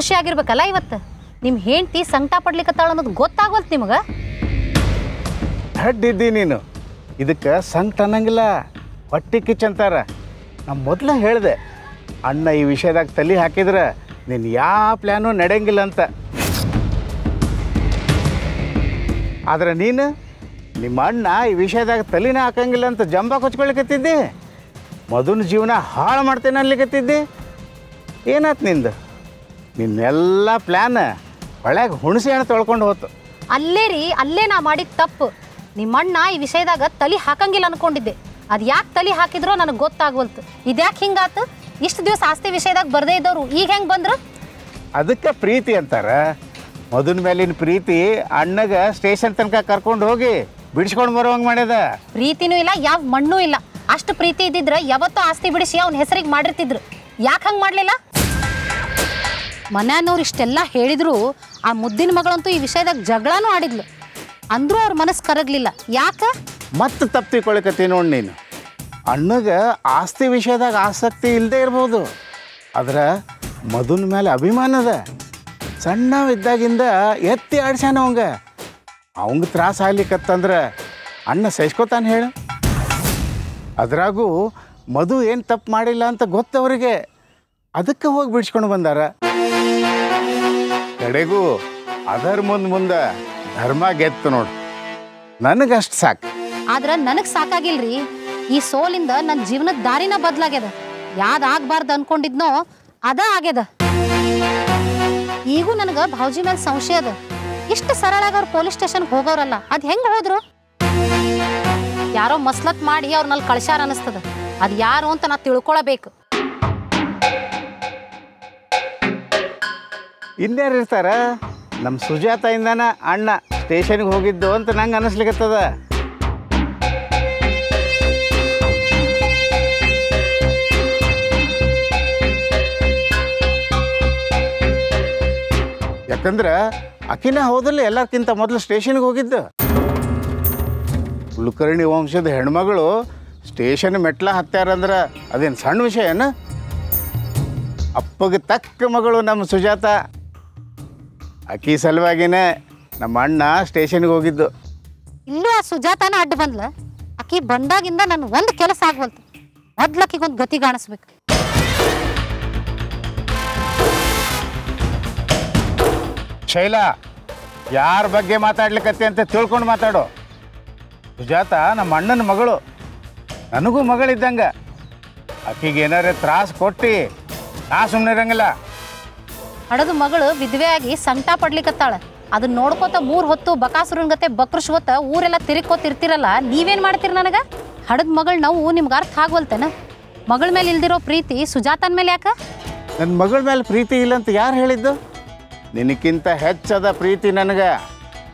ಹಾಲು ಕುಡ್ದಷ್ಟು ಖುಷಿ ಆಗಿರ್ಬೇಕಲ್ಲ ಇವತ್ತು? ನಿಮ್ಮ ಹೆಂಡ್ತಿ ಸಂಕಟ ಪಡ್ಲಿಕ್ಕತ್ತಾಳ ಅನ್ನೋದು ಗೊತ್ತಾಗೋಲ್ತು ನಿಮಗೆ? ಹಡ್ಡಿದ್ದಿ ನೀನು. ಇದಕ್ಕೆ ಸಂಕಟ ಅನ್ನಂಗಿಲ್ಲ. ಹೊಟ್ಟಿ ಕಿಚ್ಚು ಅಂತಾರ. ನಾ ಮೊದಲೇ ಹೇಳಿದೆ, ಅಣ್ಣ ಈ ವಿಷಯದಾಗ ತಲೆ ಹಾಕಿದ್ರೆ ನೀನು ಯಾವ ಪ್ಲ್ಯಾನು ನಡೆಯಂಗಿಲ್ಲ ಅಂತ. ಆದ್ರೆ ನೀನು, ನಿಮ್ಮ ಅಣ್ಣ ಈ ವಿಷಯದಾಗ ತಲೆನ ಹಾಕಂಗಿಲ್ಲ ಅಂತ ಜಂಬ ಕೊಚ್ಕೊಳಿಕತ್ತಿದ್ದಿ ಮೊದಲು ಜೀವನ ಹಾಳು ಮಾಡ್ತೇನೆ ಅನ್ಲಿಕತ್ತಿದ್ದಿ? ಏನಾಯ್ತು ನಿಂದು? ನಿನ್ನೆಲ್ಲ ಪ್ಲ್ಯಾನ್ ಒಳಗೆ ಹುಣಸಿ ಹಣ್ಣು ತೊಳ್ಕೊಂಡು ಹೋತು. ಅಲ್ಲೇ ರೀ ಅಲ್ಲೇ ನಾ ಮಾಡಿದ ತಪ್ಪು. ನಿಮ್ಮಣ್ಣ ಈ ವಿಷಯದಾಗ ತಲೆ ಹಾಕಂಗಿಲ್ಲ ಅನ್ಕೊಂಡಿದ್ದೆ. ಅದು ಯಾಕೆ ತಲೆ ಹಾಕಿದ್ರೋ ನನಗೆ ಗೊತ್ತಾಗ್ವಲ್ತು. ಇದ್ಯಾಕೆ ಹಿಂಗಾತು? ಇಷ್ಟು ದಿವಸ ಆಸ್ತಿ ವಿಷಯದಾಗ ಬರದೇ ಇದ್ದವರು ಈಗ ಹೆಂಗೆ ಬಂದರು? ಅದಕ್ಕೆ ಪ್ರೀತಿ ಅಂತಾರ. ಮದುನ ಮೇಲಿನ ಪ್ರೀತಿ ಅಣ್ಣಗ ಸ್ಟೇಷನ್ ತನಕ ಕರ್ಕೊಂಡು ಹೋಗಿ ಬಿಡಿಸ್ಕೊಂಡು ಬರೋವಂಗೆ ಮಾಡ್ಯದ. ಪ್ರೀತಿನೂ ಇಲ್ಲ ಯಾವ ಮಣ್ಣೂ ಇಲ್ಲ. ಅಷ್ಟು ಪ್ರೀತಿ ಇದ್ದಿದ್ರೆ ಯಾವತ್ತೂ ಆಸ್ತಿ ಬಿಡಿಸಿ ಅವ್ನ ಹೆಸರಿಗೆ ಮಾಡಿರ್ತಿದ್ರು. ಯಾಕೆ ಹಂಗೆ ಮಾಡಲಿಲ್ಲ? ಮನ್ಯಾನವ್ರು ಇಷ್ಟೆಲ್ಲ ಹೇಳಿದ್ರು, ಆ ಮುದ್ದಿನ ಮಗಳಂತೂ ಈ ವಿಷಯದಾಗ ಜಗಳನೂ ಆಡಿದ್ಲು. ಅಂದ್ರೂ ಅವ್ರ ಮನಸ್ಸು ಕರಗಲಿಲ್ಲ. ಯಾಕೆ? ಮತ್ತೆ ತಪ್ಪು ನೋಡಿ ನೀನು. ಅಣ್ಣಗ ಆಸ್ತಿ ವಿಷಯದಾಗ ಆಸಕ್ತಿ ಇಲ್ಲದೆ ಇರ್ಬೋದು. ಆದ್ರೆ ಮಧುನ ಮೇಲೆ ಅಭಿಮಾನದ ಸಣ್ಣ ಇದ್ದಾಗಿಂದ ಎತ್ತಿ ಆಡ್ಸ್ಯಾನ ಅವಂಗ. ಅವಂಗ ತ್ರಾಸ ಆಗ್ಲಿಕ್ಕತ್ತಂದ್ರೆ ಅಣ್ಣ ಸಹಿಸ್ಕೊತಾನೆ ಹೇಳು. ಅದ್ರಾಗೂ ಮಧು ಏನು ತಪ್ಪು ಮಾಡಿಲ್ಲ ಅಂತ ಗೊತ್ತವರಿಗೆ. ಅದಕ್ಕೆ ಹೋಗಿ ಬಿಡ್ಸ್ಕೊಂಡು ಬಂದಾರ. ಕಡೆಗೂ ಅದರ ಮುಂದೆ ಮುಂದೆ ಧರ್ಮ ಗೆತ್ತು ನೋಡು. ನನಗಷ್ಟು ಸಾಕು. ಆದ್ರೆ ನನಗೆ ಸಾಕಾಗಿಲ್ರಿ. ಈ ಸೋಲಿಂದ ನನ್ನ ಜೀವನದ ದಾರಿನ ಬದ್ಲಾಗ್ಯದ. ಯಾವ್ದು ಆಗ್ಬಾರ್ದು ಅನ್ಕೊಂಡಿದ್ನೋ ಅದ ಆಗ್ಯದ. ಈಗೂ ನನಗೆ ಭಾವಜಿ ಮೇಲೆ ಸಂಶಯ ಅದ. ಇಷ್ಟು ಸರಳಾಗಿ ಅವ್ರು ಪೊಲೀಸ್ ಸ್ಟೇಷನ್ಗೆ ಹೋಗೋರಲ್ಲ, ಅದು ಹೆಂಗೆ ಹೋದ್ರು? ಯಾರೋ ಮಸ್ಲತ್ ಮಾಡಿ ಅವ್ರನ್ನಲ್ಲಿ ಕಳ್ಸ್ಯಾರ ಅನಿಸ್ತದ. ಅದು ಯಾರು ಅಂತ ನಾ ತಿಳ್ಕೊಳಬೇಕು. ಇನ್ಯಾರು ಇರ್ತಾರ? ನಮ್ಮ ಸುಜಾತಾಯಿಂದನ ಅಣ್ಣ ಸ್ಟೇಷನ್ಗೆ ಹೋಗಿದ್ದು ಅಂತ ನಂಗೆ ಅನಿಸ್ಲಿಕ್ಕತ್ತದ ಯಾಕಂದ್ರೆ ಅಕಿನ ಹೋದಲ್ಲಿ ಎಲ್ಲಕ್ಕಿಂತ ಮೊದಲು ಸ್ಟೇಷನ್ಗೆ ಹೋಗಿದ್ದು. ಕುಲಕರ್ಣಿ ವಂಶದ ಹೆಣ್ಮಗಳು ಸ್ಟೇಷನ್ ಮೆಟ್ಲ ಹತ್ಯಾರಂದ್ರೆ ಅದೇನು ಸಣ್ಣ ವಿಷಯ ಅಪ್ಪಗೆ ತಕ್ಕ ಮಗಳು ನಮ್ಮ ಸುಜಾತ. ಅಕ್ಕಿ ಸಲುವಾಗಿನೇ ನಮ್ಮ ಅಣ್ಣ ಸ್ಟೇಷನ್ಗೆ ಹೋಗಿದ್ದು. ಇನ್ನೂ ಆ ಸುಜಾತಾನ ಅಡ್ಡ ಬಂದ್ಲ? ಅಕ್ಕಿ ಬಂದಾಗಿಂದ ನನ್ ಒಂದು ಕೆಲಸ ಆಗ್ವಲ್ತು. ಮೊದ್ಲಕ್ಕಿಗೊಂದು ಗತಿ ಕಾಣಿಸ್ಬೇಕು. ಶೈಲಾ ಯಾರ ಬಗ್ಗೆ ಮಾತಾಡ್ಲಿಕ್ಕತ್ತೆ ಅಂತ ತಿಳ್ಕೊಂಡು ಮಾತಾಡು. ಸುಜಾತ ನಮ್ಮ ಅಣ್ಣನ ಮಗಳು. ನನಗೂ ಮಗಳಿದ್ದಂಗ. ಆಕಿಗೆ ಏನಾರೇ ತ್ರಾಸ ಕೊಟ್ಟು ನಾ ಸುಮ್ಮನೆ ಇರಂಗಿಲ್ಲ ಹಡದ ಮಗಳು ವಿಧವೆಯಾಗಿ ಆಗಿ ಸಂಕಟ ಪಡ್ಲಿಕ್ಕತ್ತಾಳ ಅದನ್ನ ನೋಡ್ಕೋತ ಮೂರ್ ಹೊತ್ತು ಬಕಾಸುರನ್ ಗತೆ ಬಕ್ರಶ್ವತ್ತ ಊರೆಲ್ಲ ತಿರ್ಕೋತಿರ್ತಿರಲ್ಲ ನೀವೇನ್ ಮಾಡ್ತೀರಿ ನನಗ? ಹಡದ ಮಗಳ ನಾವು ನಿಮ್ಗೆ ಅರ್ಥ ಆಗ್ವಲ್ತೇನ? ಮಗಳ ಮೇಲೆ ಇಲ್ದಿರೋ ಪ್ರೀತಿ ಸುಜಾತನ್ ಮೇಲೆ ಯಾಕ? ನನ್ನ ಮಗಳ ಮೇಲೆ ಪ್ರೀತಿ ಇಲ್ಲ ಅಂತ ಯಾರು ಹೇಳಿದ್ದು? ನಿನಕ್ಕಿಂತ ಹೆಚ್ಚದ ಪ್ರೀತಿ ನನಗೆ.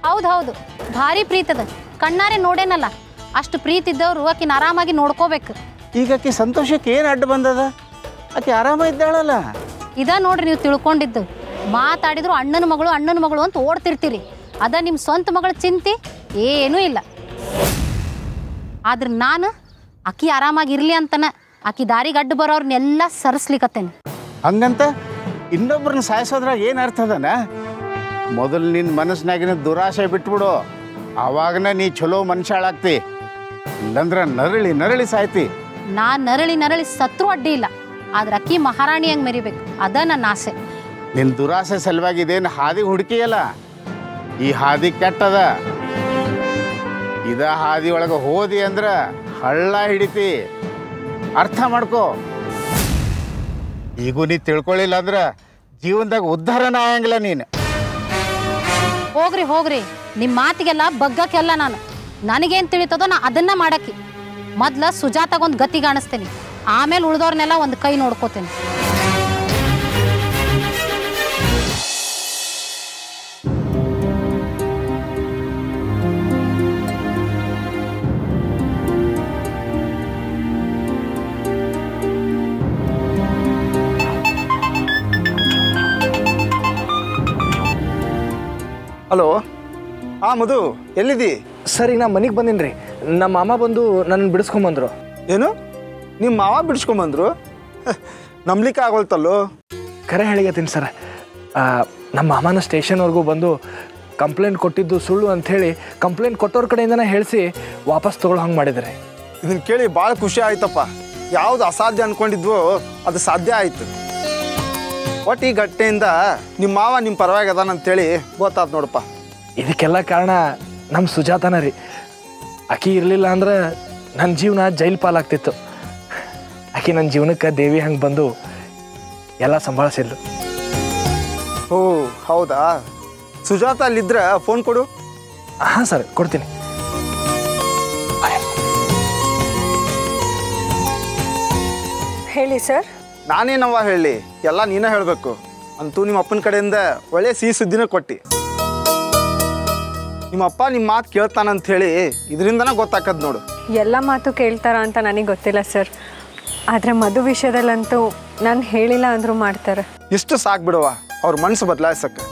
ಹೌದು ಹೌದು ಭಾರಿ ಪ್ರೀತದ ಕಣ್ಣಾರೆ ನೋಡೇನಲ್ಲ ಅಷ್ಟು ಪ್ರೀತಿ ಇದ್ದವ್ರು ಆಕಿನ ಆರಾಮಾಗಿ ನೋಡ್ಕೋಬೇಕು. ಈಗ ಆಕಿ ಸಂತೋಷಕ್ಕೆ ಏನು ಅಡ್ಡ ಬಂದದ? ಆಕೆ ಆರಾಮ ಇದ್ದಾಳಲ್ಲ? ಇದ ನೋಡ್ರಿ ನೀವು ತಿಳ್ಕೊಂಡಿದ್ದು. ಮಾತಾಡಿದ್ರು ಅಣ್ಣನ ಮಗಳು ಅಣ್ಣನ ಮಗಳು ಅಂತ ಓಡ್ತಿರ್ತೀರಿ. ಅದ ನಿಮ್ಮ ಸ್ವಂತ ಮಗಳ ಚಿಂತೆ ಏನೂ ಇಲ್ಲ. ಆದ್ರೆ ನಾನು ಆಕಿ ಆರಾಮಾಗಿರ್ಲಿ ಅಂತನ ಆಕಿ ದಾರಿಗೆ ಅಡ್ಡ ಬರೋರ್ನೆಲ್ಲ ಸರಿಸ್ಲಿಕತ್ತೇನೆ. ಹಂಗಂತ ಇನ್ನೊಬ್ರನ್ನ ಸಾಯಿಸೋದ್ರಾಗ ಏನು ಅರ್ಥ ಅದನ? ಮೊದಲು ನಿನ್ನ ಮನಸ್ಸಿನಾಗಿನ ದುರಾಶೆ ಬಿಟ್ಬಿಡು. ಆವಾಗನ ನೀ ಚಲೋ ಮನುಷ್ಯಾಳಾಗ್ತಿ. ಇಲ್ಲಂದ್ರ ನರಳಿ ನರಳಿ ಸಾಯ್ತಿ. ನಾ ನರಳಿ ನರಳಿ ಸತ್ರು ಅಡ್ಡಿ ಇಲ್ಲ. ಆದ್ರೆ ಅಕ್ಕಿ ಮಹಾರಾಣಿ ಹಂಗೆ ಮೆರಿಬೇಕು. ಅದ ನನ್ನ ಆಸೆ. ನಿನ್ನ ದುರಾಸೆ ಸಲುವಾಗಿ ಇದೇನು ಹಾದಿ ಹುಡುಕಿಯಲ್ಲ? ಈ ಹಾದಿ ಕೆಟ್ಟದ? ಇದ ಹಾದಿ ಒಳಗೆ ಹೋದಿ ಅಂದ್ರ ಹಳ್ಳ ಹಿಡಿತಿ. ಅರ್ಥ ಮಾಡ್ಕೋ. ಈಗೂ ನೀ ತಿಳ್ಕೊಳ್ಳಿಲ್ಲ ಅಂದ್ರ ಜೀವನದಾಗ ಉದ್ಧಾರನ ಆಗಂಗಿಲ್ಲ ನೀನು. ಹೋಗ್ರಿ ಹೋಗ್ರಿ. ನಿಮ್ಮ ಮಾತಿಗೆಲ್ಲ ಬಗ್ಗಕ್ಕೆಲ್ಲ ನಾನು. ನನಗೇನು ತಿಳಿತದೋ ನಾ ಅದನ್ನ ಮಾಡಕ್ಕೆ. ಮೊದ್ಲ ಸುಜಾತಾಗೊಂದು ಗತಿ ಕಾಣಿಸ್ತೇನೆ. ಆಮೇಲೆ ಉಳಿದವ್ರನ್ನೆಲ್ಲ ಒಂದು ಕೈ ನೋಡ್ಕೋತೇನೆ. ಹಲೋ. ಹಾಂ ಮಧು ಎಲ್ಲಿದ್ದಿ? ಸರ್ ಈಗ ನಾ ಮನೆಗೆ ಬಂದೀನಿ ರೀ ನಮ್ಮ ಮಾಮ ಬಂದು ನನ್ನ ಬಿಡಿಸ್ಕೊಂಬಂದ್ರು. ಏನು? ನಿಮ್ಮ ಮಾವ ಬಿಡಿಸ್ಕೊಂಬಂದ್ರು ನಂಬ್ಲಿಕ್ಕೆ ಆಗೋಲ್ತಲ್ಲೋ? ಕರೆ ಹೇಳಿಗತ್ತೀನಿ ಸರ್. ನಮ್ಮ ಮಾಮನ ಸ್ಟೇಷನ್ವರೆಗೂ ಬಂದು ಕಂಪ್ಲೇಂಟ್ ಕೊಟ್ಟಿದ್ದು ಸುಳ್ಳು ಅಂಥೇಳಿ ಕಂಪ್ಲೇಂಟ್ ಕೊಟ್ಟವ್ರ ಕಡೆಯಿಂದನೇ ಹೇಳಿಸಿ ವಾಪಸ್ ತೊಗೊಳ್ಳೋ ಹಂಗೆ ಮಾಡಿದ್ದಾರೆ. ಇದನ್ನು ಕೇಳಿ ಭಾಳ ಖುಷಿ ಆಯ್ತಪ್ಪ. ಯಾವ್ದು ಅಸಾಧ್ಯ ಅನ್ಕೊಂಡಿದ್ವೋ ಅದು ಸಾಧ್ಯ ಆಯ್ತು. ಒಟ್ಟು ಈ ಗಟ್ಟೆಯಿಂದ ನಿಮ್ಮ ಮಾವ ನಿಮ್ಮ ಪರವಾಗಿ ಅದಾನಂತೇಳಿ ಅಂತೇಳಿ ಗೊತ್ತಾತ್ ನೋಡಪ್ಪ. ಇದಕ್ಕೆಲ್ಲ ಕಾರಣ ನಮ್ಮ ಸುಜಾತನ ರೀ. ಅಕ್ಕಿ ಇರಲಿಲ್ಲ ಅಂದ್ರೆ ನನ್ನ ಜೀವನ ಜೈಲ್ ಪಾಲಾಗ್ತಿತ್ತು. ಆಕಿ ನನ್ನ ಜೀವನಕ್ಕೆ ದೇವಿ ಹಂಗೆ ಬಂದು ಎಲ್ಲ ಸಂಭಾಳಿಸಿದ್ರು ಓ ಹೌದಾ? ಸುಜಾತ ಅಲ್ಲಿದ್ರೆ? ಫೋನ್ ಕೊಡು. ಹಾಂ ಸರ್ ಕೊಡ್ತೀನಿ. ಹೇಳಿ ಸರ್. ನಾನೇನವ್ವ ಹೇಳಿ? ಎಲ್ಲ ನೀನೇ ಹೇಳಬೇಕು. ಅಂತೂ ನಿಮ್ಮ ಅಪ್ಪನ ಕಡೆಯಿಂದ ಒಳ್ಳೆ ಸಿಹಿ ಸುದ್ದಿನ ಕೊಟ್ಟಿ. ನಿಮ್ಮ ಅಪ್ಪ ನಿಮ್ಮ ಮಾತು ಕೇಳ್ತಾನಂತ ಹೇಳಿ ಇದರಿಂದನೇ ಗೊತ್ತಾಕದ್ ನೋಡು. ಎಲ್ಲ ಮಾತು ಕೇಳ್ತಾರ ಅಂತ ನನಗೆ ಗೊತ್ತಿಲ್ಲ ಸರ್. ಆದರೆ ಮಧು ವಿಷಯದಲ್ಲಂತೂ ನಾನು ಹೇಳಿಲ್ಲ ಅಂದರೂ ಮಾಡ್ತಾರೆ. ಇಷ್ಟು ಸಾಕು ಬಿಡುವ ಅವ್ರ ಮನಸ್ಸು ಬದಲಾಯಿಸಕ್ಕೆ.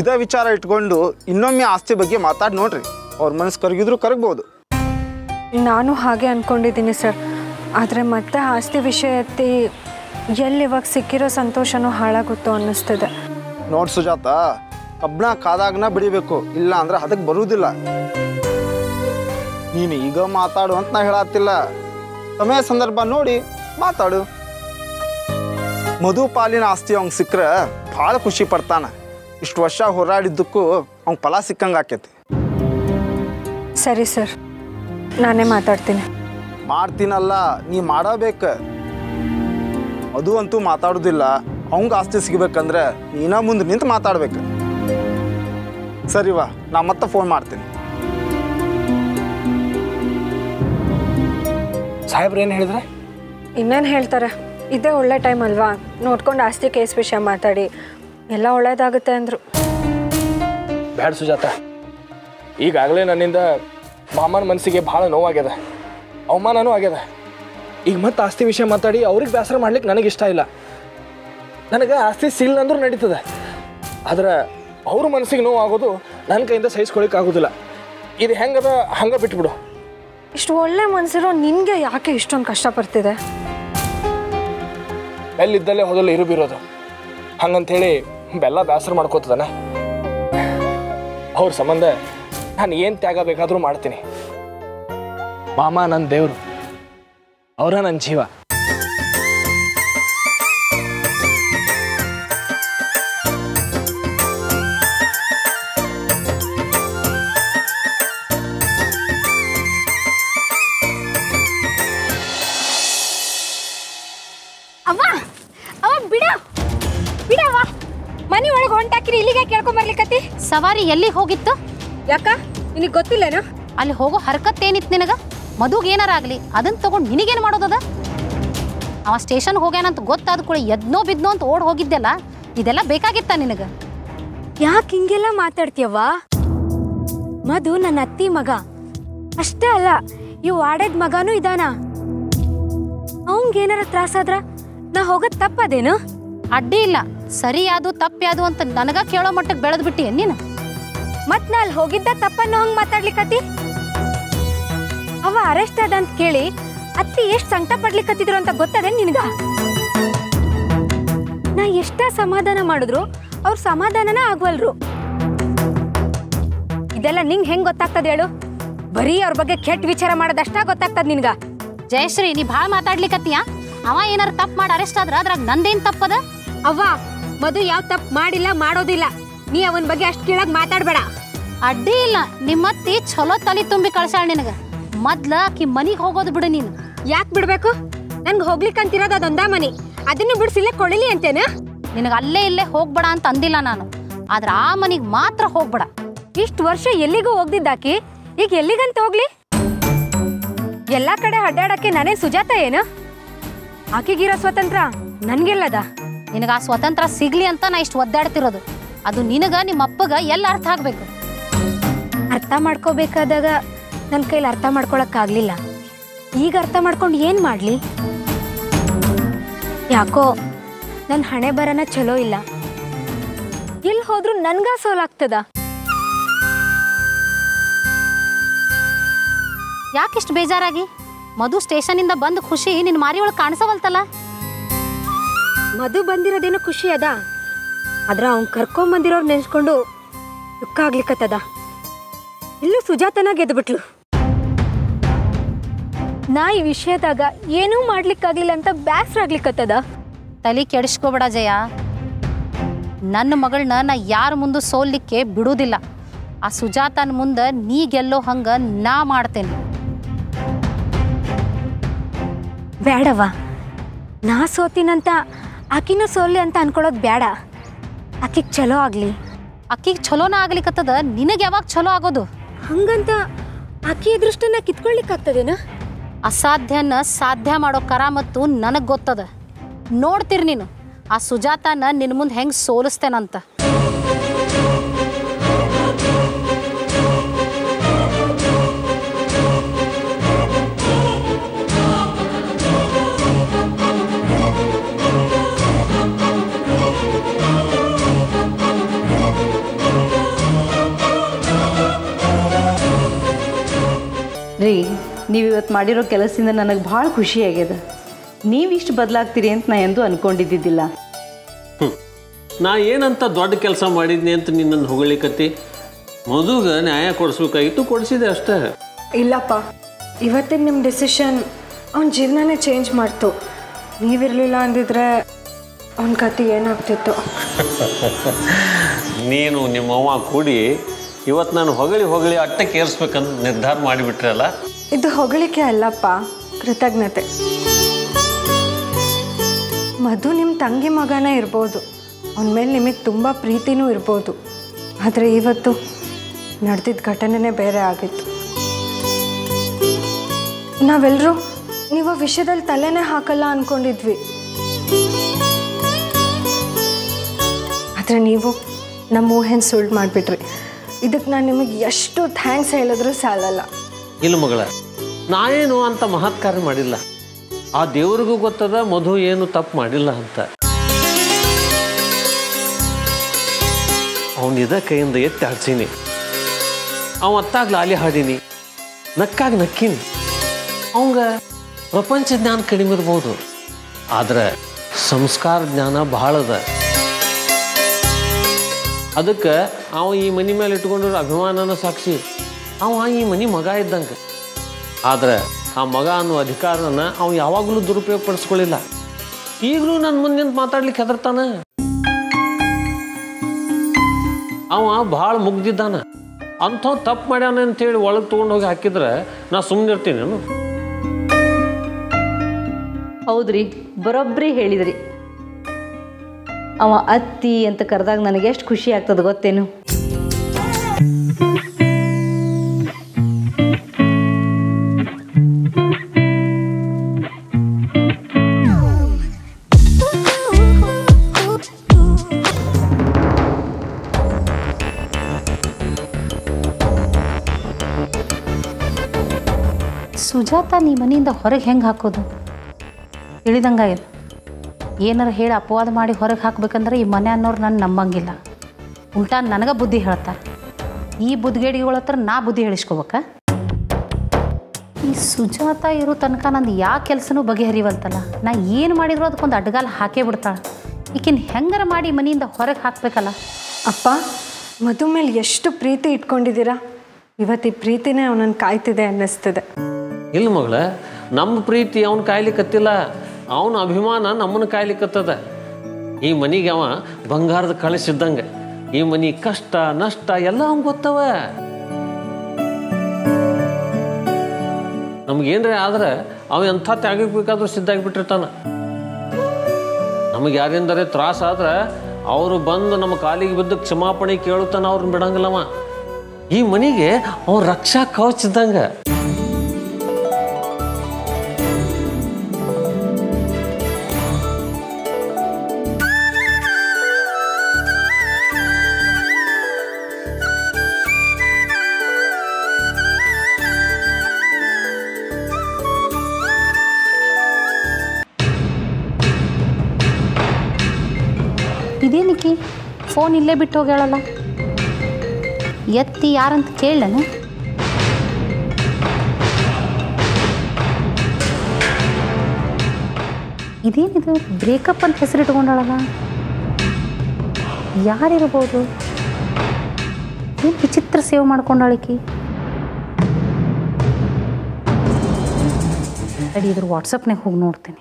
ಇದೇ ವಿಚಾರ ಇಟ್ಕೊಂಡು ಇನ್ನೊಮ್ಮೆ ಆಸ್ತಿ ಬಗ್ಗೆ ಮಾತಾಡಿ ನೋಡ್ರಿ ಅವ್ರ ಮನಸ್ಸು ಕರಗಿದ್ರು ಕರಗ್ಬೋದು. ನಾನು ಹಾಗೆ ಅಂದ್ಕೊಂಡಿದ್ದೀನಿ ಸರ್. ಆದರೆ ಮತ್ತೆ ಆಸ್ತಿ ವಿಷಯ ಎತ್ತಿ ಎಲ್ಲಿ ಇವಾಗ ಸಿಕ್ಕಿರೋ ಸಂತೋಷನೂ ಹಾಳಾಗುತ್ತೋ ಅನ್ನಿಸ್ತದೆ. ನೋಡ್ ಸುಜಾತ ಕಬ್ಬಣ ಕಾದಾಗ್ನ ಬಿಡಿಬೇಕು ಇಲ್ಲ ಅಂದ್ರೆ ಅದಕ್ಕೆ ಬರುವುದಿಲ್ಲ ನೀನು ಈಗ ಮಾತಾಡು ಅಂತ ನಾ ಹೇಳತ್ತಿಲ್ಲ. ಸಮಯ ಸಂದರ್ಭ ನೋಡಿ ಮಾತಾಡು. ಮಧು ಪಾಲಿನ ಆಸ್ತಿ ಅವ್ನ್ ಸಿಕ್ಕರೆ ಭಾಳ ಖುಷಿ ಪಡ್ತಾನೆ. ಇಷ್ಟು ವರ್ಷ ಹೋರಾಡಿದ್ದಕ್ಕೂ ಅವ್ನ್ ಫಲ ಸಿಕ್ಕಂಗೆ ಆಕೈತಿ. ಸರಿ ಸರ್ ನಾನೇ ಮಾತಾಡ್ತೀನಿ. ಮಾಡ್ತೀನಲ್ಲ ನೀ ಮಾಡಬೇಕ. ಅದು ಅಂತೂ ಮಾತಾಡೋದಿಲ್ಲ ಅವಂಗ ಆಸ್ತಿ ಸಿಗ್ಬೇಕಂದ್ರೆ ನೀನ ಮುಂದೆ ನಿಂತು ಮಾತಾಡ್ಬೇಕು. ಸರಿವಾ ನಾ ಮತ್ತೆ ಫೋನ್ ಮಾಡ್ತೀನಿ. ಸಾಹೇಬ್ರು ಏನು ಹೇಳಿದ್ರೆ? ಇನ್ನೇನು ಹೇಳ್ತಾರೆ? ಇದೇ ಒಳ್ಳೆ ಟೈಮ್ ಅಲ್ವಾ? ನೋಡ್ಕೊಂಡು ಆಸ್ತಿ ಕೇಸ್ ವಿಷಯ ಮಾತಾಡಿ. ಎಲ್ಲ ಒಳ್ಳೇದಾಗುತ್ತೆ ಅಂದರು. ಬ್ಯಾಡ ಸುಜಾತ. ಈಗಾಗಲೇ ನನ್ನಿಂದ ಮಾಮನ ಮನಸ್ಸಿಗೆ ಭಾಳ ನೋವಾಗ್ಯದ. ಅವಮಾನನೂ ಆಗ್ಯದ. ಈಗ ಮತ್ತೆ ಆಸ್ತಿ ವಿಷಯ ಮಾತಾಡಿ ಅವ್ರಿಗೆ ಬೇಸರ ಮಾಡ್ಲಿಕ್ಕೆ ನನಗೆ ಇಷ್ಟ ಇಲ್ಲ. ನನಗೆ ಆಸ್ತಿ ಸಿಲ್ಲ ಅಂದ್ರೂ ನಡೀತದೆ. ಆದ್ರೆ ಅವ್ರ ಮನಸ್ಸಿಗೆ ನೋವು ಆಗೋದು ನನ್ನ ಕೈಯಿಂದ ಸಹಿಸ್ಕೊಳಿಕ್ಕೆ ಆಗೋದಿಲ್ಲ. ಇದು ಹೆಂಗದ ಹಂಗೆ ಬಿಟ್ಬಿಡು. ಇಷ್ಟು ಒಳ್ಳೆ ಮನ್ಸಿರೋ ನಿನಗೆ ಯಾಕೆ ಇಷ್ಟೊಂದು ಕಷ್ಟ ಪಡ್ತಿದೆ ಎಲ್ಲಿದ್ದಲ್ಲೇ ಮೊದಲು ಇರುಬಿರೋದು ಬಿರೋದು. ಹೇಳಿ ಬೆಲ್ಲ ಬೇಸರ ಮಾಡ್ಕೋತದನ. ಅವ್ರ ಸಂಬಂಧ ನಾನು ಏನು ತ್ಯಾಗ ಬೇಕಾದರೂ ಮಾಡ್ತೀನಿ. ಮಾಮ ನನ್ನ ದೇವರು. ಅವರ ನನ್ನ ಜೀವ. ಮನಿ ಒಳಗೆ ಹೊಂಟಾಕಿರಿ ಇಲ್ಲಿಗೆ ಕೇಳ್ಕೊಂಡ್ ಬರ್ಲಿಕತ್ತಿ? ಸವಾರಿ ಎಲ್ಲಿ ಹೋಗಿತ್ತು? ಯಾಕ? ನಿನಗೆ ಗೊತ್ತಿಲ್ಲೇನು? ಅಲ್ಲಿ ಹೋಗೋ ಹರ್ಕತ್ ಏನಿತ್ತು ನಿನಗ? ಮದುಗೆ ಏನಾರ ಆಗಲಿ ಅದನ್ನ ತಗೊಂಡು ನಿನಗೇನು ಮಾಡೋದದ ಅವ ಸ್ಟೇಷನ್ ಹೋಗ್ಯಾನಂತ ಗೊತ್ತಾದ ಕೂಡ ಎದ್ನೋ ಬಿದ್ನೋ ಅಂತ ಓಡ್ ಹೋಗಿದ್ದೆಲ್ಲ ಇದೆಲ್ಲ ಬೇಕಾಗಿತ್ತ ನಿನಗ? ಯಾಕೆ ಹಿಂಗೆಲ್ಲ ಮಾತಾಡ್ತೀಯವ್ವ? ಮಧು ನನ್ನ ಅತ್ತಿ ಮಗ. ಅಷ್ಟೇ ಅಲ್ಲ ಈ ಆಡದ್ ಮಗನೂ ಇದಾನ. ಅವಂಗೇನಾರ ತ್ರಾಸಾದ್ರ ನಾ ಹೋಗೋದ್ ತಪ್ಪದೇನು? ಅಡ್ಡಿ ಇಲ್ಲ. ಸರಿ ಯಾವುದು ತಪ್ಪು ಅಂತ ನನಗ ಕೇಳೋ ಮಟ್ಟಕ್ಕೆ ಬೆಳೆದ್ ಬಿಟ್ಟಿ ನೀನು? ಮತ್ ನಾ ಅಲ್ಲಿ ಹೋಗಿದ್ದ ತಪ್ಪನ್ನು ಹಂಗ್ ಮಾತಾಡ್ಲಿಕತ್ತಿ? ಅವ ಅರೆಸ್ಟ್ ಅದ ಅಂತ ಕೇಳಿ ಅತ್ತಿ ಎಷ್ಟ್ ಸಂಕಟ ಪಡ್ಲಿಕತ್ತಿದ್ರು ಅಂತ ಗೊತ್ತದೆ ನಿನಗ? ನಾ ಎಷ್ಟ ಸಮಾಧಾನ ಮಾಡಿದ್ರು ಅವ್ರ ಸಮಾಧಾನನ ಆಗ್ವಲ್ರು. ಇದೆಲ್ಲ ನಿಂಗ್ ಹೆಂಗ್ ಗೊತ್ತಾಗ್ತದ ಹೇಳು? ಬರೀ ಅವ್ರ ಬಗ್ಗೆ ಕೆಟ್ಟ ವಿಚಾರ ಮಾಡೋದಷ್ಟ ಗೊತ್ತಾಗ್ತದ ನಿನ್ಗ? ಜಯಶ್ರೀ ನೀ ಭಾಳ ಮಾತಾಡ್ಲಿಕತ್ತೀಯ? ಅವ ಏನಾರು ತಪ್ಪು ಮಾಡಿ ಅರೆಸ್ಟ್ ಆದ್ರ ಅದ್ರಾಗ ನಂದೇನ್ ತಪ್ಪದ? ಅವ್ವ ಮಧು ಯಾವ ತಪ್ಪು ಮಾಡಿಲ್ಲ ಮಾಡೋದಿಲ್ಲ. ನೀ ಅವನ ಬಗ್ಗೆ ಅಷ್ಟು ಕೇಳಕ್ ಮಾತಾಡ್ಬೇಡ. ಅಡ್ಡಿ ಇಲ್ಲ. ನಿಮ್ಮತ್ತಿ ಚಲೋ ತಲೆ ತುಂಬಿ ಕಳ್ಸಾಳ ನಿನಗ. ಮೊದ್ಲ ಆಕಿ ಮನಿಗೆ ಹೋಗೋದು ಬಿಡು ನೀನು. ಯಾಕೆ ಬಿಡ್ಬೇಕು? ನನ್ಗೆ ಹೋಗ್ಲಿಕ್ಕೆ ಅಂತಿರೋದು ಅದೊಂದ ಮನಿ. ಅದನ್ನು ಬಿಡಿಸಿಲ್ಲ ಕೊಳಿಲಿ ಅಂತೇನ? ನಿನಗೆ ಅಲ್ಲೇ ಇಲ್ಲೇ ಹೋಗ್ಬೇಡ ಅಂತ ಅಂದಿಲ್ಲ ನಾನು. ಆದ್ರೆ ಆ ಮನಿಗೆ ಮಾತ್ರ ಹೋಗ್ಬೇಡ. ಇಷ್ಟು ವರ್ಷ ಎಲ್ಲಿಗೂ ಹೋಗ್ದಿದ್ದಾಕಿ ಈಗ ಎಲ್ಲಿಗಂತ ಹೋಗ್ಲಿ? ಎಲ್ಲಾ ಕಡೆ ಅಡ್ಡಾಡಕ್ಕೆ ನಾನೇ ಸುಜಾತ ಏನು? ಆಕಿಗಿರೋ ಸ್ವತಂತ್ರ ನನ್ಗೆಲ್ಲದ? ನಿನಗ ಆ ಸ್ವತಂತ್ರ ಸಿಗ್ಲಿ ಅಂತ ನಾ ಇಷ್ಟು ಒದ್ದಾಡ್ತಿರೋದು. ಅದು ನಿನಗ ನಿಮ್ಮ ಅಪ್ಪಗ ಎಲ್ಲ ಅರ್ಥ ಆಗ್ಬೇಕು. ಅರ್ಥ ಮಾಡ್ಕೋಬೇಕಾದಾಗ ನನ್ನ ಕೈಲಿ ಅರ್ಥ ಮಾಡ್ಕೊಳಕ್ಕಾಗ್ಲಿಲ್ಲ. ಈಗ ಅರ್ಥ ಮಾಡ್ಕೊಂಡು ಏನ್ ಮಾಡ್ಲಿ? ಯಾಕೋ ನನ್ನ ಹಣೆ ಬರನ ಚಲೋ ಇಲ್ಲ. ಎಲ್ಲಿ ಹೋದ್ರು ನನ್ಗ ಸೋಲಾಗ್ತದ? ಯಾಕಿಷ್ಟು ಬೇಜಾರಾಗಿ? ಮಧು ಸ್ಟೇಷನಿಂದ ಬಂದ ಖುಷಿ ನಿನ್ನ ಮಾರಿ ಒಳಗೆ ಕಾಣಿಸವಲ್ತಲ್ಲ? ಮಧು ಬಂದಿರೋದೇನೋ ಖುಷಿ ಅದ? ಆದ್ರೆ ಅವ್ನು ಕರ್ಕೊಂಬಂದಿರೋರು ನೆನೆಸ್ಕೊಂಡು ದುಃಖ ಆಗ್ಲಿಕ್ಕತ್ತದ ಇಲ್ಲೂ ಸುಜಾತನ ಗೆದ್ಬಿಟ್ಲು. ನಾ ಈ ವಿಷಯದಾಗ ಏನೂ ಮಾಡ್ಲಿಕ್ಕಾಗ್ಲಿಲ್ಲ ಅಂತ ಬ್ಯಾಸ್ರ ಆಗ್ಲಿಕ್ಕತ್ತದ ತಲೆ ಕೆಡಿಸ್ಕೋಬೇಡ ಜಯ. ನನ್ನ ಮಗಳನ್ನ ನಾ ಯಾರ ಮುಂದೆ ಸೋಲ್ಲಿಕ್ಕೆ ಬಿಡುವುದಿಲ್ಲ ಆ ಸುಜಾತನ ಮುಂದೆ ನೀ ಗೆಲ್ಲೋ ಹಂಗೆ ನಾ ಮಾಡ್ತೇನೆ. ಬೇಡವ ನಾ ಸೋತಿನಂತ ಆಕಿನೂ ಸೋಲಿ ಅಂತ ಅನ್ಕೊಳ್ಳೋದು ಬೇಡ ಆಕಿಗೆ ಚಲೋ ಆಗಲಿ. ಅಕ್ಕಿಗೆ ಚಲೋನ ಆಗ್ಲಿಕ್ಕತ್ತದ ನಿನಗೆ ಯಾವಾಗ ಚಲೋ ಆಗೋದು? ಹಂಗಂತ ಆಕಿ ಅದೃಷ್ಟನ ಕಿತ್ಕೊಳ್ಲಿಕ್ಕಾಗ್ತದೇನ? ಅಸಾಧ್ಯನ ಸಾಧ್ಯ ಮಾಡೋ ಕರಾಮತ್ತು ನನಗೆ ಗೊತ್ತದ. ನೋಡ್ತೀರಿ ನೀನು ಆ ಸುಜಾತನ ನಿನ್ನ ಮುಂದೆ ಹೆಂಗೆ ಸೋಲಿಸ್ತೇನಂತ. ಇವತ್ತು ಮಾಡಿರೋ ಕೆಲಸದಿಂದ ನನಗೆ ಭಾಳ ಖುಷಿ ಆಗ್ಯದ ನೀವಿಷ್ಟು ಬದಲಾಗ್ತೀರಿ ಅಂತ ನಾ ಎಂದೂ ಅನ್ಕೊಂಡಿದ್ದಿದ್ದಿಲ್ಲ. ನಾ ಏನಂತ ದೊಡ್ಡ ಕೆಲಸ ಮಾಡಿದ್ನಿ ಅಂತ ನಿನ್ನನ್ನು ಹೊಗಳಿಕತ್ತಿ? ಮದುಗ ನ್ಯಾಯ ಕೊಡಿಸ್ಬೇಕಾಗಿತ್ತು ಕೊಡಿಸಿದೆ ಅಷ್ಟೇ. ಇಲ್ಲಪ್ಪ ಇವತ್ತಿನ ನಿಮ್ಮ ಡಿಸಿಷನ್ ಅವ್ನ ಜೀವನನೇ ಚೇಂಜ್ ಮಾಡ್ತು. ನೀವಿರಲಿಲ್ಲ ಅಂದಿದ್ರೆ ಅವನ ಕತೆ ಏನಾಗ್ತಿತ್ತು? ನೀನು ನಿಮ್ಮವ್ವ ಕೂಡಿ ಇವತ್ತು ನಾನು ಹೊಗಳಿ ಹೊಗಳಿ ಅಟ್ಟಕ್ಕೆ ಏರಿಸ್ಬೇಕಂತ ನಿರ್ಧಾರ ಮಾಡಿಬಿಟ್ರಲ್ಲ ಇದು ಹೊಗಳಿಕೆ ಅಲ್ಲಪ್ಪ, ಕೃತಜ್ಞತೆ. ಮಧು ನಿಮ್ಮ ತಂಗಿ ಮಗನೇ ಇರ್ಬೋದು. ಅವನ ಮೇಲೆ ನಿಮಗೆ ತುಂಬ ಪ್ರೀತಿನೂ ಇರ್ಬೋದು. ಆದರೆ ಇವತ್ತು ನಡೆದಿದ್ದ ಘಟನೆನೇ ಬೇರೆ ಆಗಿತ್ತು. ನಾವೆಲ್ಲರೂ ನೀವು ವಿಷಯದಲ್ಲಿ ತಲೆನೇ ಹಾಕಲ್ಲ ಅಂದ್ಕೊಂಡಿದ್ವಿ ಆದರೆ ನೀವು ನಮ್ಮ ಊಹೆನ ಸುಳ್ಳು ಮಾಡಿಬಿಟ್ರಿ. ಇದಕ್ಕೆ ನಾನು ನಿಮಗೆ ಎಷ್ಟು ಥ್ಯಾಂಕ್ಸ್ ಹೇಳಿದ್ರೂ ಸಾಲಲ್ಲ. ಇಲ್ಲ ಮಗಳ, ನಾನೇನು ಅಂತ ಮಹತ್ ಕಾರ್ಯ ಮಾಡಿಲ್ಲ. ಆ ದೇವ್ರಿಗೂ ಗೊತ್ತದ, ಮಧು ಏನು ತಪ್ಪು ಮಾಡಿಲ್ಲ ಅಂತ. ಅವನಿದ ಕೈಯಿಂದ ಎತ್ತಿ ಹಾಡ್ಸೀನಿ ಅವ ಅತ್ತಾಗ ಲಾಲಿ ಹಾಡೀನಿ. ನಕ್ಕಾಗ ನಕ್ಕೀನಿ. ಅವಂಗ ಪ್ರಪಂಚ ಜ್ಞಾನ ಕಡಿಮೆ ಇರ್ಬೋದು. ಆದ್ರೆ ಸಂಸ್ಕಾರ ಜ್ಞಾನ ಬಹಳ ಅದ ಅದಕ್ಕೆ ಅವ ಈ ಮನೆ ಮೇಲೆ ಇಟ್ಕೊಂಡಿರೋ ಅಭಿಮಾನನ ಸಾಕ್ಷಿ. ಅವ ಈ ಮನೆ ಮಗ ಇದ್ದಂಗೆ. ಆದ್ರೆ ಆ ಮಗ ಅನ್ನೋ ಅಧಿಕಾರನ ಅವ ಯಾವಾಗಲೂ ದುರುಪಯೋಗ ಪಡಿಸ್ಕೊಳ್ಳಿಲ್ಲ ಈಗಲೂ ನನ್ನ ಮುಂದೆ ನಿಂತು ಮಾತಾಡ್ಲಿಕ್ಕೆ ಹೆದರ್ತಾನ. ಅವ ಭಾಳ ಮುಗ್ದಿದ್ದಾನ. ಅಂಥವ್ ತಪ್ಪು ಮಾಡ್ಯಾನ ಅಂತೇಳಿ ಒಳಗೆ ತೊಗೊಂಡು ಹೋಗಿ ಹಾಕಿದ್ರೆ ನಾ ಸುಮ್ಮನೆ ಇರ್ತೀನಿ ಹೌದ್ರಿ ಬರೋಬ್ಬರಿ ಹೇಳಿದ್ರಿ. ಅವ ಅತ್ತಿ ಅಂತ ಕರೆದಾಗ ನನಗೆ ಎಷ್ಟು ಖುಷಿ ಆಗ್ತದೆ ಗೊತ್ತೇನು? ಸುಜಾತ ನೀ ಮನೆಯಿಂದ ಹೊರಗೆ ಹೆಂಗೆ ಹಾಕೋದು? ತಿಳಿದಂಗಾಗ್ಯದ ಏನಾರ ಹೇಳಿ ಅಪವಾದ ಮಾಡಿ ಹೊರಗೆ ಹಾಕ್ಬೇಕಂದ್ರೆ ಈ ಮನೆ ಅನ್ನೋರು ನಾನು ನಂಬಂಗಿಲ್ಲ. ಉಲ್ಟಾ ನನಗೆ ಬುದ್ಧಿ ಹೇಳ್ತಾರೆ. ಈ ಬುದ್ಧಿಗೇಡಿಗಳ ಹತ್ರ ನಾ ಬುದ್ಧಿ ಹೇಳಿಸ್ಕೋಬೇಕ? ಈ ಸುಜಾತ ಇರೋ ತನಕ ನಂದು ಯಾವ ಕೆಲಸನೂ ಬಗೆಹರಿವಂತಲ್ಲ ನಾ ಏನು ಮಾಡಿದ್ರು ಅದಕ್ಕೊಂದು ಅಡ್ಗಾಲ ಹಾಕೇ ಬಿಡ್ತಾಳೆ. ಈಕಿನ ಹೆಂಗಾರ ಮಾಡಿ ಮನೆಯಿಂದ ಹೊರಗೆ ಹಾಕ್ಬೇಕಲ್ಲ? ಅಪ್ಪ ಮಧು ಮೇಲೆ ಎಷ್ಟು ಪ್ರೀತಿ ಇಟ್ಕೊಂಡಿದ್ದೀರಾ? ಇವತ್ತು ಈ ಪ್ರೀತಿನೇ ಅವನನ್ನು ಕಾಯ್ತಿದೆ ಅನ್ನಿಸ್ತದೆ. ಇಲ್ಲ ಮಗಳ ನಮ್ಮ ಪ್ರೀತಿ ಅವನ ಕಾಯ್ಲಿಕ್ಕತ್ತಿಲ್ಲ ಅವನ ಅಭಿಮಾನ ನಮ್ಮನ್ನ ಕಾಯ್ಲಿಕ್ಕತ್ತದ ಈ ಮನೆಗೆ ಅವ ಬಂಗಾರದ ಕಳಿಸಿದ್ದಂಗೆ ಈ ಮನೆ ಕಷ್ಟ, ನಷ್ಟ ಎಲ್ಲ ಅವ್ನು ಗೊತ್ತವ. ನಮ್ಗೇನ್ರ ಆದ್ರೆ ಅವ ಎಂಥ ಬೇಕಾದ್ರೂ ಸಿದ್ಧಾಗಿಬಿಟ್ಟಿರ್ತಾನ ನಮಗೆ ಯಾರಿಂದರೆ ತ್ರಾಸ ಆದ್ರೆ ಅವರು ಬಂದು ನಮ್ಮ ಕಾಲಿಗೆ ಬಿದ್ದು ಕ್ಷಮಾಪಣೆ ಕೇಳುತ್ತಾನ ಅವ್ರನ್ನ ಬಿಡಂಗಿಲ್ಲವ. ಈ ಮನಿಗೆ ಅವ್ರ ರಕ್ಷಾ ಕವಚ ಇದೇನಿಕ್ಕಿ? ಫೋನ್ ಇಲ್ಲೇ ಬಿಟ್ಟು ಹೋಗ್ಯಾಳಲ್ಲ. ಎತ್ತಿ ಯಾರಂತ ಕೇಳನು ಇದೇನಿದು? ಬ್ರೇಕಪ್ ಅಂತ ಹೆಸರು ಇಟ್ಕೊಂಡಾಳಲ್ಲ ಯಾರಿರ್ಬೋದು? ಏನು ವಿಚಿತ್ರ ಸೇವ್ ಮಾಡ್ಕೊಂಡಾಳಿಕಿ? ಅಡಿ ಇದ್ರ ವಾಟ್ಸಪ್ನಾಗ ಹೋಗಿ ನೋಡ್ತೀನಿ.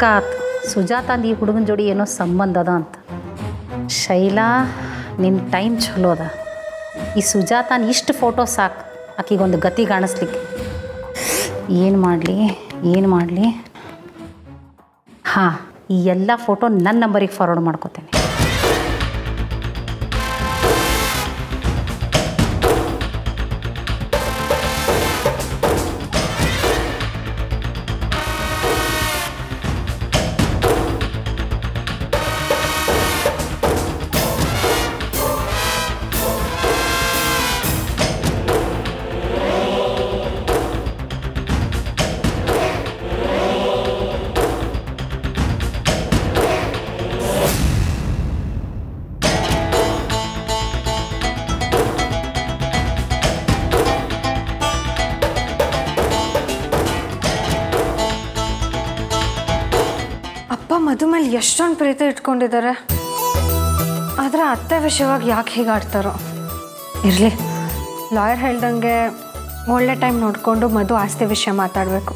ಪಕ್ಕ ಸುಜಾತ ಅಂದ ಈ ಹುಡುಗನ ಜೋಡಿ ಏನೋ ಸಂಬಂಧ ಅದ ಅಂತ. ಶೈಲಾ ನಿನ್ನ ಟೈಮ್ ಚಲೋ ಅದ. ಈ ಸುಜಾತನ ಇಷ್ಟು ಫೋಟೋ ಸಾಕು. ಆಕಿಗೊಂದು ಗತಿ ಕಾಣಿಸ್ಲಿಕ್ಕೆ. ಏನು ಮಾಡಲಿ ಏನು ಮಾಡಲಿ? ಹಾಂ, ಈ ಎಲ್ಲ ಫೋಟೋ ನನ್ನ ನಂಬರಿಗೆ ಫಾರ್ವರ್ಡ್ ಮಾಡ್ಕೋತೇನೆ. ಮೇಲೆ ಎಷ್ಟೊಂದು ಪ್ರೀತಿ ಇಟ್ಕೊಂಡಿದ್ದಾರೆ. ಆದರೆ ಅತ್ತೆ ವಿಷಯವಾಗಿ ಯಾಕೆ ಹೀಗೆ ಆಡ್ತಾರೋ? ಇರಲಿ, ಲಾಯರ್ ಹೇಳ್ದಂಗೆ ಒಳ್ಳೆ ಟೈಮ್ ನೋಡಿಕೊಂಡು ಮದು ಆಸ್ತಿ ವಿಷಯ ಮಾತಾಡಬೇಕು.